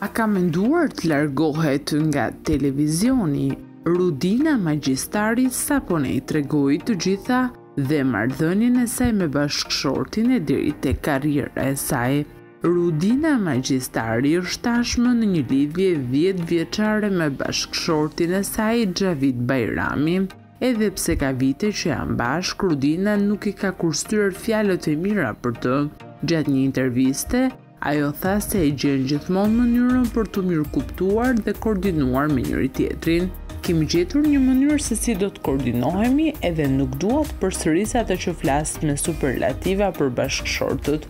A ka menduar të largohet nga televizioni? Rudina Magjistari sapo na i tregoi të gjitha dhe marrëdhënien e saj me bashkëshortin e deri te karriera e saj. Rudina Magjistari është tashmë në një lidhje dhjetë vjeçare me bashkëshortin e saj, Xhavit Bajrami. Edhe pse ka vite që janë bashkë, Rudina nuk i ka kursyer fjalët e mira për të. Gjatë një interviste, ajo tha se e gjen gjithmonë mënyrën për t'u mirëkuptuar dhe koordinuar me njëri-tjetrin. Kemi gjetur një mënyrë se si do të koordinohemi edhe nuk dua të përsëris atë që flas me superlativa për bashkëshortët.